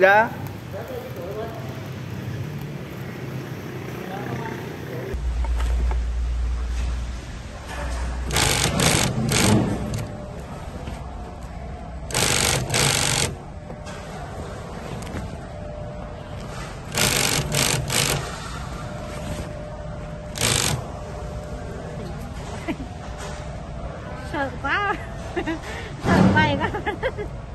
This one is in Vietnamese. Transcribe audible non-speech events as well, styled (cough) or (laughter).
dạ. Sợ quá. (laughs) Sợ bay quá. (laughs)